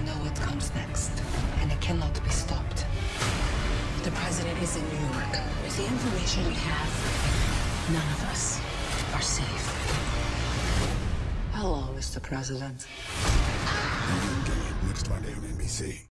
I know what comes next, and it cannot be stopped. The president is in New York. With the information we have, none of us are safe. Hello, Mr. President. Next Monday on NBC.